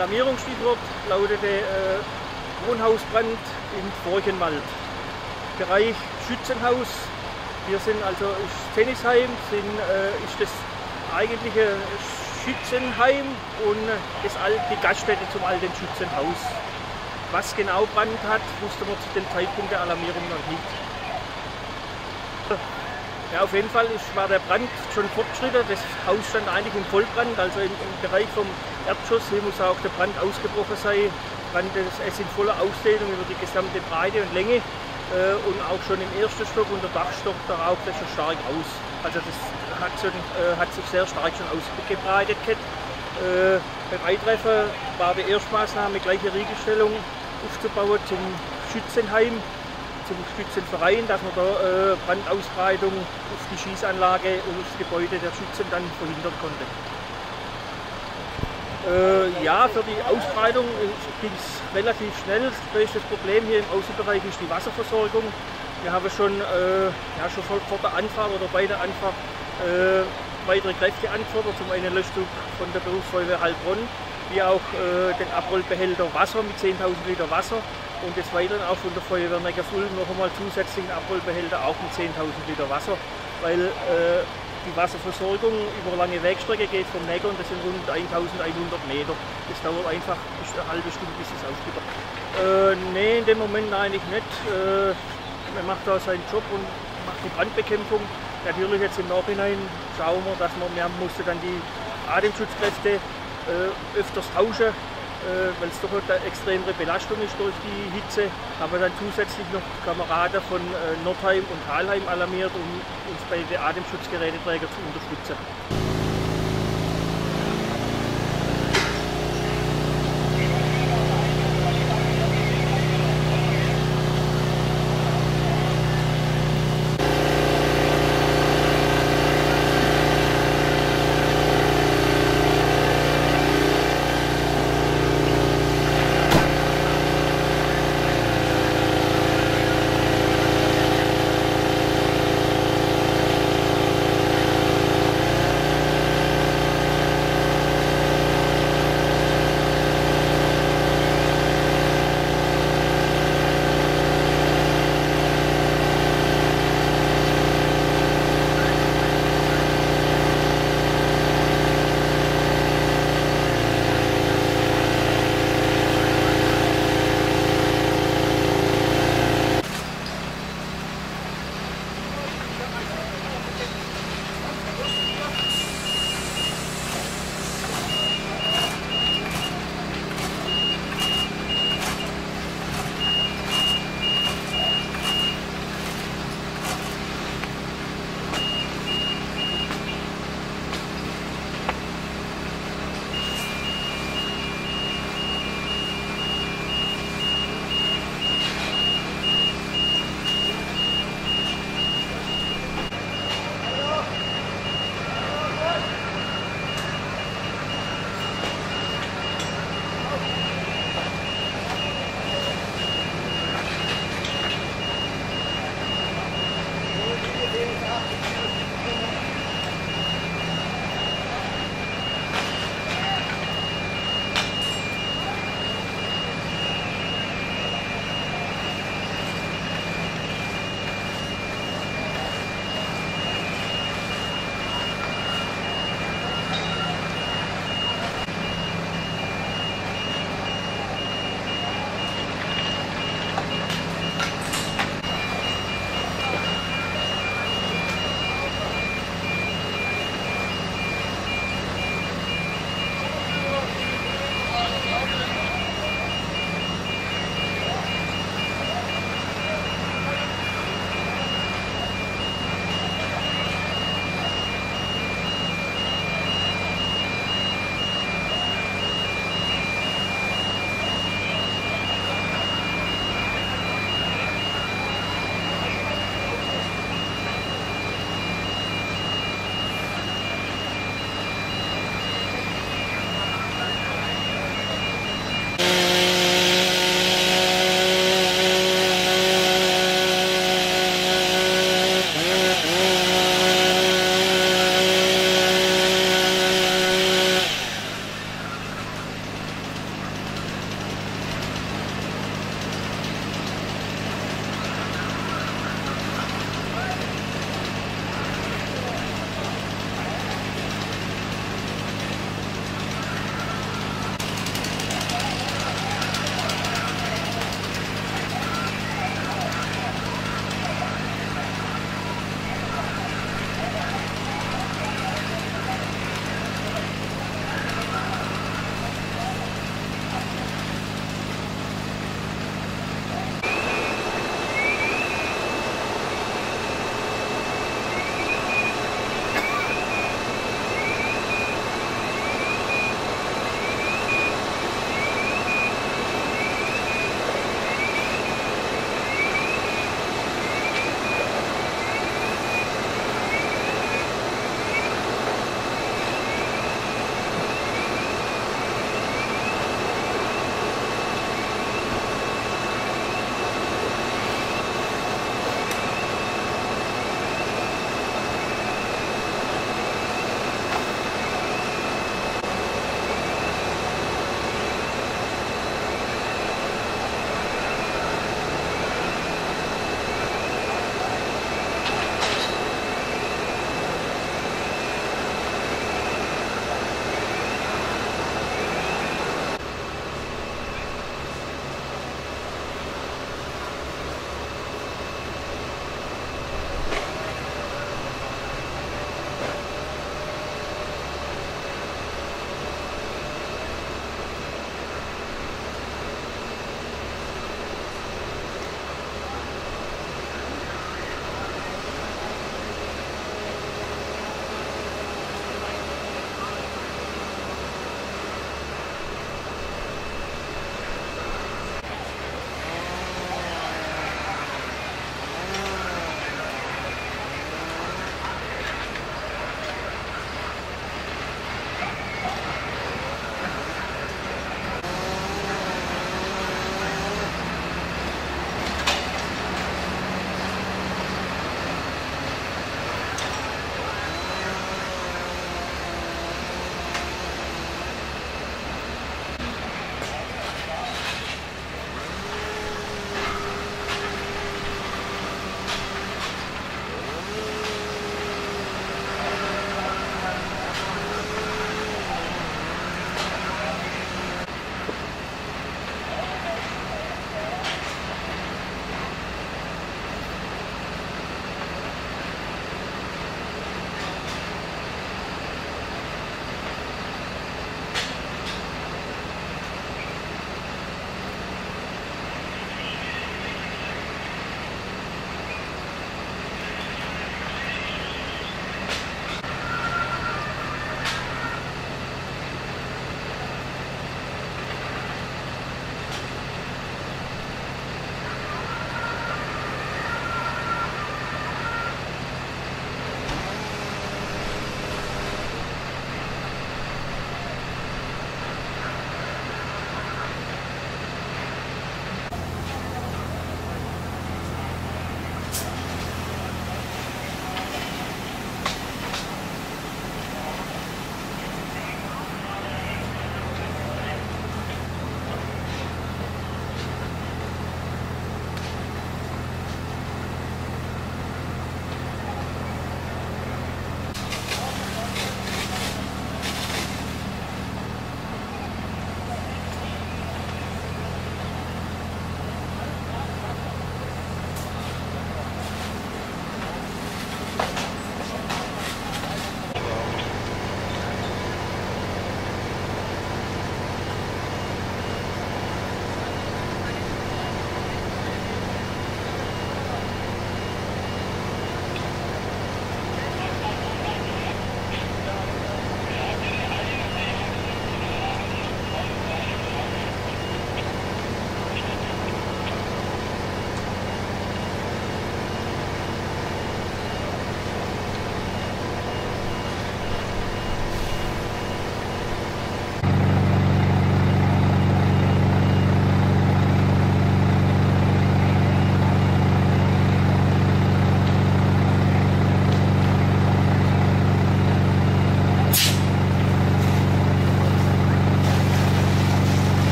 Alarmierungsstichwort lautete äh, Wohnhausbrand im Forchenwald. Bereich Schützenhaus. Wir sind also ist Tennisheim, sind, äh, ist das eigentliche Schützenheim und das al- die Gaststätte zum alten Schützenhaus. Was genau Brand hat, wusste man zu dem Zeitpunkt der Alarmierung noch nicht. Ja, auf jeden Fall ist, war der Brand schon fortgeschritten. Das Haus stand eigentlich im Vollbrand, also im, im Bereich vom Erdgeschoss. Hier muss auch der Brand ausgebrochen sein. Brand es es in voller Ausdehnung über die gesamte Breite und Länge äh, und auch schon im ersten Stock und der Dachstock der Rauch das schon stark aus. Also das hat, schon, äh, hat sich sehr stark schon ausgebreitet. Äh, beim Eintreffen war die Erstmaßnahme gleiche Riegelstellung aufzubauen zum Schützenheim zum Schützenverein, dass man da äh, Brandausbreitung auf die Schießanlage und das Gebäude der Schützen dann verhindern konnte. Äh, ja, für die Ausbreitung ging es relativ schnell. Das größte Problem hier im Außenbereich ist die Wasserversorgung. Wir haben schon, äh, ja, schon vor, vor der Anfahrt oder bei der Anfahrt äh, weitere Kräfte angefordert. Zum einen Löschzug von der Berufsfeuerwehr Heilbronn, wie auch äh, den Abrollbehälter Wasser mit 10.000 Liter Wasser und des Weiteren auch von der Feuerwehr Neckarsulm noch einmal zusätzlichen Abrollbehälter auch mit 10.000 Liter Wasser, weil äh, die Wasserversorgung über lange Wegstrecke geht vom Neckar und das sind rund 1100 Meter. Das dauert einfach eine halbe Stunde, bis es ausgebaut äh, Nee, in dem Moment eigentlich nicht. Äh, man macht da seinen Job und macht die Brandbekämpfung. Natürlich jetzt im Nachhinein schauen wir, dass man, wir musste dann die Atemschutzkräfte äh, öfters tauschen, weil es doch eine extremere Belastung ist durch die Hitze. Haben wir dann zusätzlich noch Kameraden von äh, Nordheim und Talheim alarmiert, um uns bei den Atemschutzgeräteträgern zu unterstützen.